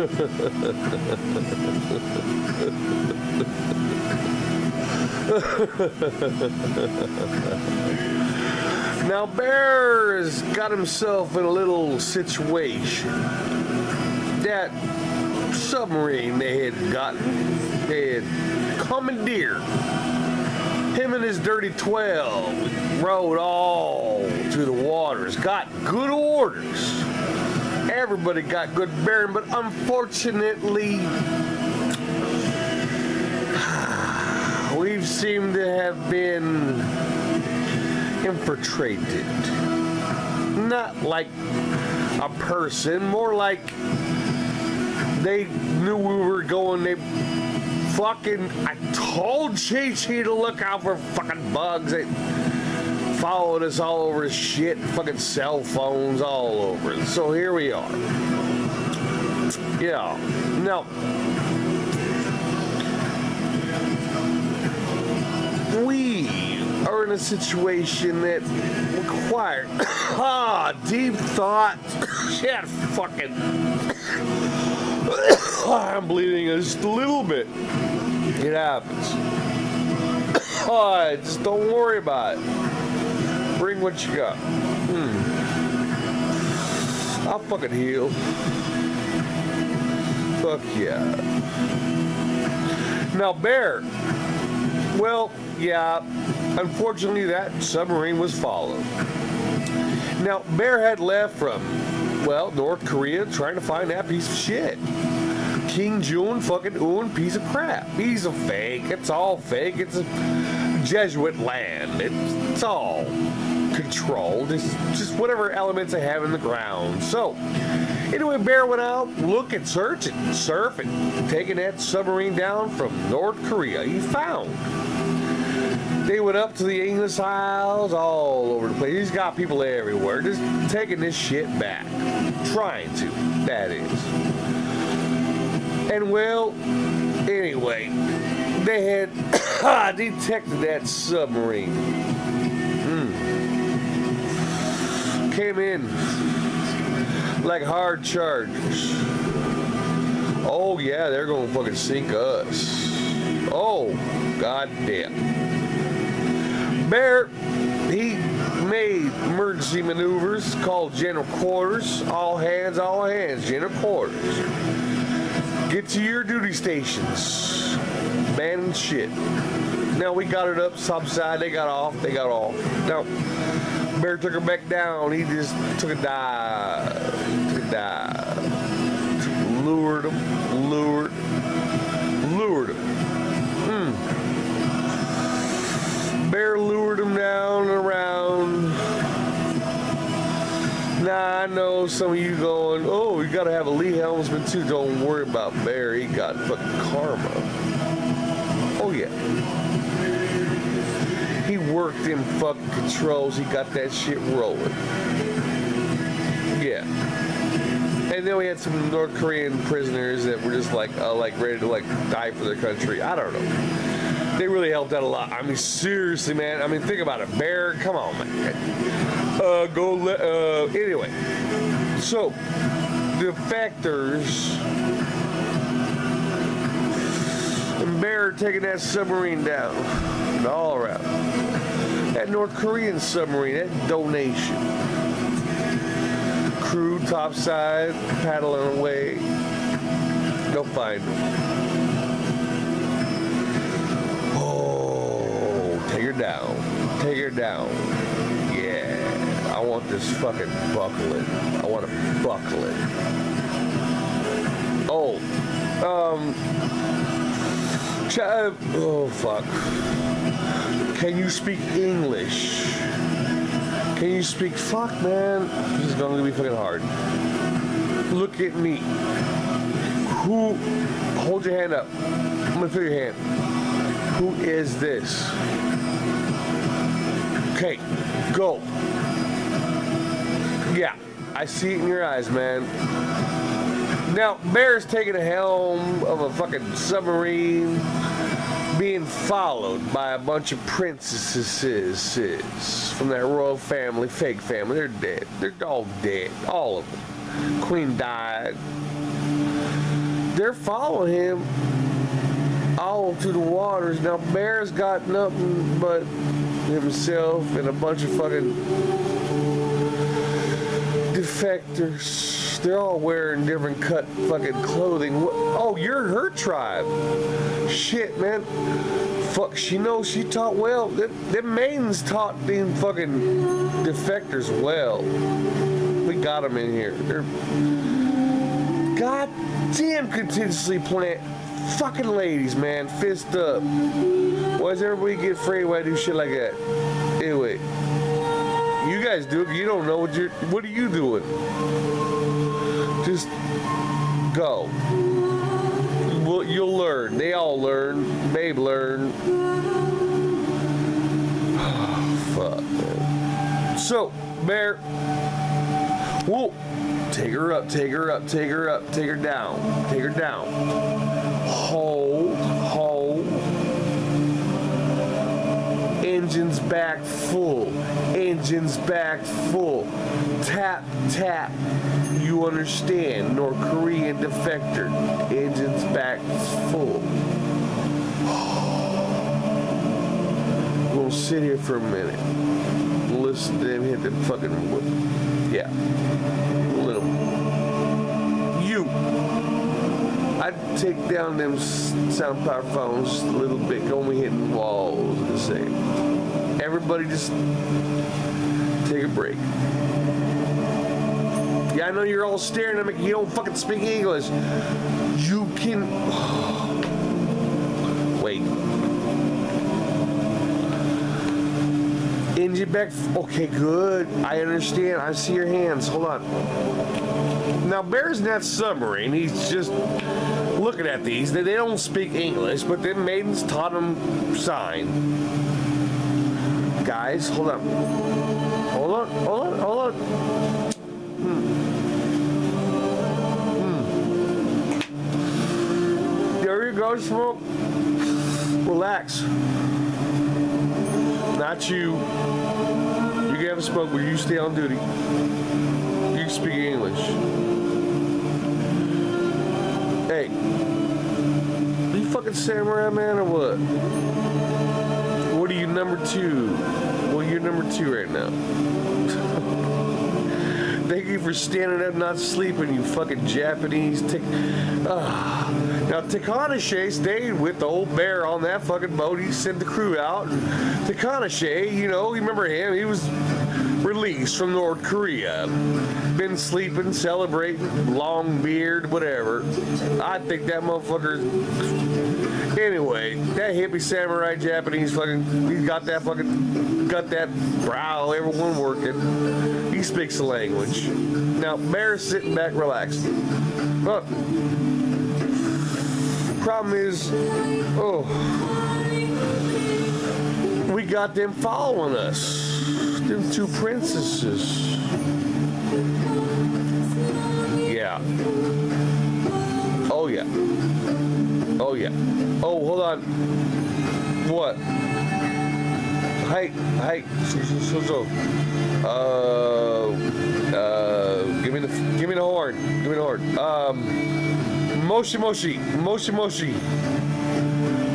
now Bear's got himself in a little situation. That submarine they had gotten, they had commandeered. Him and his dirty 12 rode all through the waters, got good orders. Everybody got good bearing, but unfortunately, we've seemed to have been infiltrated. Not like a person, more like they knew we were going. They fucking. I told Chi Chi to look out for fucking bugs. They followed us all over his shit, fucking cell phones all over. So here we are. Yeah. Now, we are in a situation that requires ah deep thought. Shit, fucking. I'm bleeding just a little bit. It happens. Oh, just don't worry about it. Bring what you got. Hmm. I'll fucking heal. Fuck yeah. Now, Bear. Well, yeah. Unfortunately, that submarine was followed. Now, Bear had left from, well, North Korea trying to find that piece of shit. Kim Jong fucking Un piece of crap. He's a fake. It's all fake. It's a Jesuit land. It's, it's all controlled. It's just whatever elements they have in the ground. So, anyway, Bear went out looking, searching, surfing, taking that submarine down from North Korea. He found. They went up to the English Isles, all over the place. He's got people everywhere, just taking this shit back. Trying to, that is. And well, anyway, they had detected that submarine. Came in like hard chargers. Oh yeah, they're gonna fucking sink us. Oh, goddamn. Bear, he made emergency maneuvers called general quarters. All hands, all hands, general quarters. Get to your duty stations. Banning shit. Now we got it up, subside, they got off, they got off. Now, Bear took her back down. He just took a dive. Took a dive. Lured him, lured, lured him. Hmm. Bear lured him down and around. Now I know some of you going, oh, you gotta have a Lee Helmsman too. Don't worry about Bear. He got fucking karma. Oh yeah. He worked in fucking controls. He got that shit rolling. Yeah. And then we had some North Korean prisoners that were just like, uh, like ready to like die for their country. I don't know. They really helped out a lot. I mean, seriously, man. I mean, think about it. Bear, come on, man. Uh, go. Uh, anyway, so the factors. And Bear taking that submarine down, all around. That North Korean submarine, that donation. Crew topside, paddling away. They'll find them. Oh, take her down. Take her down. Yeah. I want this fucking bucklet. I want to buckle it. Oh. Um. Ch- oh, fuck. Can you speak English? Can you speak? Fuck, man. This is gonna be fucking hard. Look at me. Who? Hold your hand up. I'm gonna feel your hand. Who is this? Okay, go. Yeah, I see it in your eyes, man. Now, Bear's taking a helm of a fucking submarine being followed by a bunch of princesses from that royal family, fake family. They're dead. They're all dead. All of them. Queen died. they're following him all through the waters. Now Bear's got nothing but himself and a bunch of fucking defectors. They're all wearing different cut fucking clothing. Oh, you're her tribe. Shit, man. Fuck, she knows she taught well. Them, maidens taught them fucking defectors well. We got them in here. They're goddamn contingency plant fucking ladies, man. Fist up. Why does everybody get afraid when I do shit like that? Anyway, you guys do. You don't know what you're. What are you doing? Just go. Well, you'll learn. They all learn. Babe learn. Fuck. So, Bear. Whoa. Take her up, take her up, take her up, take her down, take her down. Hold, hold. Engines back full. Engines back full. Tap, tap. You understand. North Korean defector. Engines back full. We'll sit here for a minute. Listen to them hit the fucking. wood. Yeah. Little. You. I'd take down them sound power phones a little bit, only hitting walls the same. Everybody just take a break. Yeah, I know you're all staring at me. You don't fucking speak English. You can. Wait. Engine back. Okay, good. I understand. I see your hands. Hold on. Now, Bear's not submarine. He's just looking at these. They, don't speak English, but the maidens taught him sign. Guys, hold on. Hold on, hold on, hold on. Hmm. Hmm. There you go, smoke. Relax. Not you. You can have a smoke, but you stay on duty. You speak English. Hey, you fucking samurai man or what? What are you number two? Well, you're number two right now. For standing up, not sleeping, you fucking Japanese tick. Ah. Now, Takanashi stayed with the old bear on that fucking boat. He sent the crew out. Takanashi, you know, you remember him? He was released from North Korea. Been sleeping, celebrating, long beard, whatever. I think that motherfucker. Anyway, that hippie samurai Japanese fucking, he's got that fucking, got that brow, everyone working. He speaks the language. Now, Bear's sitting back, relaxed. Look. Problem is, oh, we got them following us. Them two princesses. Yeah. Oh, yeah. Oh, yeah. Oh, hold on. What? Hey, hey, so, so, so, so. Uh, uh, give me the, give me the horn. Give me the horn. Um, Moshi Moshi, Moshi Moshi.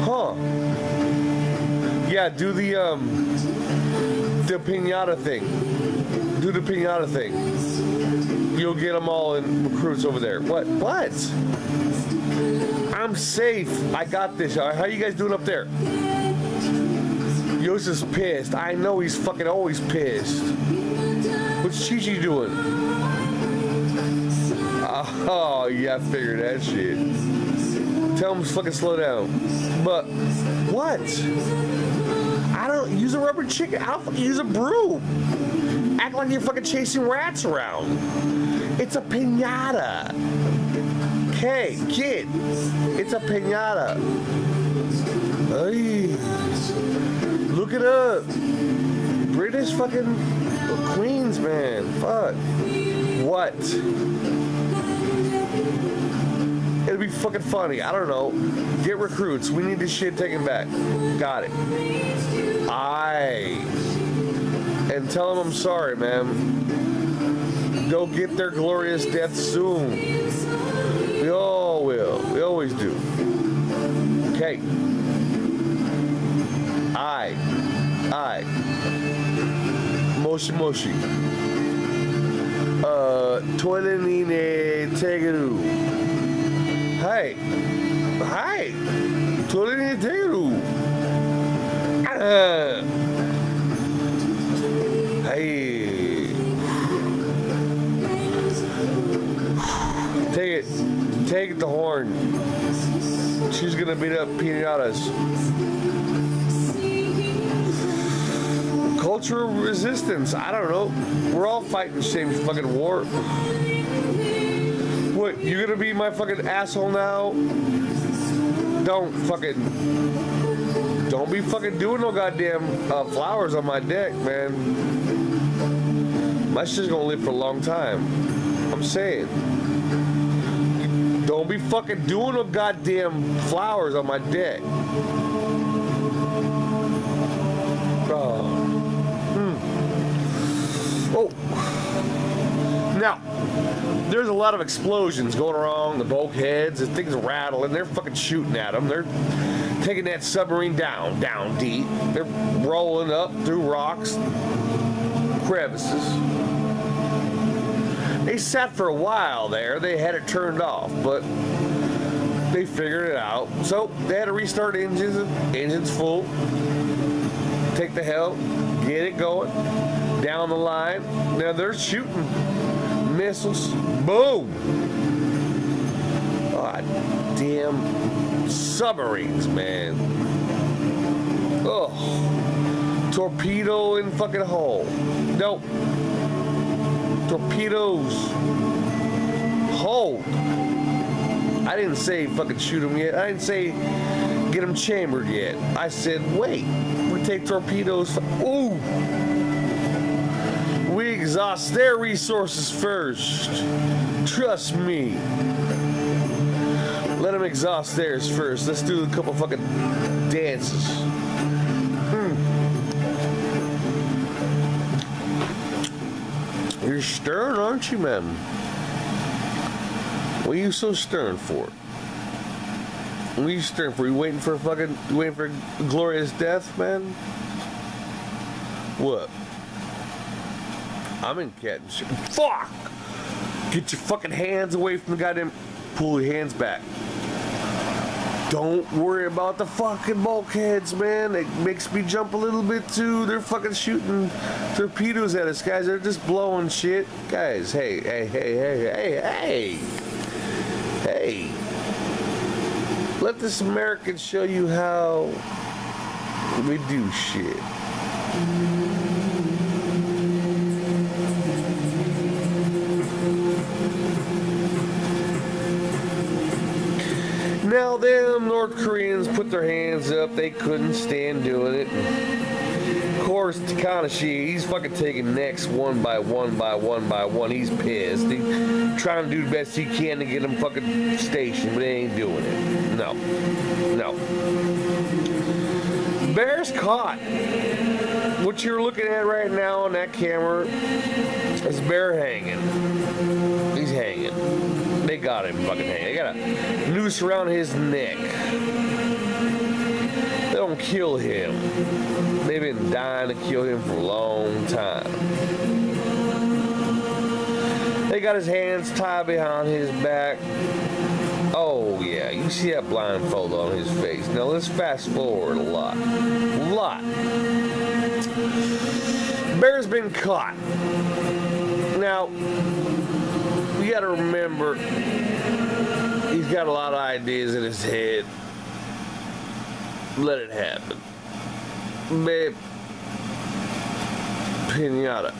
Huh. Yeah, do the, um, the pinata thing. Do the pinata thing. You'll get them all in recruits over there. What? What? I'm safe. I got this. How you guys doing up there? Yo's is pissed. I know he's fucking always pissed. What's Chi Chi doing? Oh, yeah, I figured that shit. Tell him to fucking slow down. But, what? I don't use a rubber chicken. I'll fucking use a broom. Act like you're fucking chasing rats around. It's a pinata. Okay, kid. It's a pinata. Ay. Look it up. British fucking queens, man. Fuck. What? It'll be fucking funny. I don't know. Get recruits. We need this shit taken back. Got it. I. And tell them I'm sorry, man. Go get their glorious death soon. We all will. We always do. Okay. I. I. Moshi Moshi. Uh, Toilenine Tegeru. Hi. Hi. Toilenine Tegeru. Uh. Hey. The horn. She's gonna beat up pinatas. Cultural resistance. I don't know. We're all fighting the same fucking war. What? you're gonna be my fucking asshole now? Don't fucking. Don't be fucking doing no goddamn uh, flowers on my deck, man. My shit's gonna live for a long time. I'm saying. Don't be fucking doing no goddamn flowers on my deck. Oh. Hmm. Oh. Now, there's a lot of explosions going around the bulkheads and things rattling. They're fucking shooting at them. They're taking that submarine down, down deep. They're rolling up through rocks, crevices. They sat for a while there. They had it turned off, but they figured it out. So they had to restart engines. Engines full. Take the helm, get it going down the line. Now they're shooting missiles. Boom! Oh, God damn submarines, man. Ugh. Torpedo in fucking hole. Nope. Torpedoes. Hold. I didn't say fucking shoot them yet. I didn't say get them chambered yet. I said wait. We take torpedoes. Ooh. We exhaust their resources first. Trust me. Let them exhaust theirs first. Let's do a couple fucking dances. You're stern, aren't you, man? What are you so stern for? What are you stern for? You waiting for a fucking, you waiting for glorious death, man? What? I'm in cat and shit. Fuck! Get your fucking hands away from the goddamn. Pull your hands back. Don't worry about the fucking bulkheads, man. It makes me jump a little bit too. They're fucking shooting torpedoes at us, guys. They're just blowing shit. Guys, hey, hey, hey, hey, hey, hey. Hey. Let this American show you how we do shit. Now them North Koreans put their hands up. They couldn't stand doing it. Of course, Takanashi, he's fucking taking necks one by one by one by one. He's pissed. He's trying to do the best he can to get them fucking stationed, but they ain't doing it. No. No. Bear's caught. What you're looking at right now on that camera is Bear hanging. He's hanging. Got him fucking hanging. They got a noose around his neck. They don't kill him. They've been dying to kill him for a long time. They got his hands tied behind his back. Oh yeah, you see that blindfold on his face. Now let's fast forward a lot. A lot. Bear's been caught. Now, you gotta remember, he's got a lot of ideas in his head. Let it happen. Babe, pinata.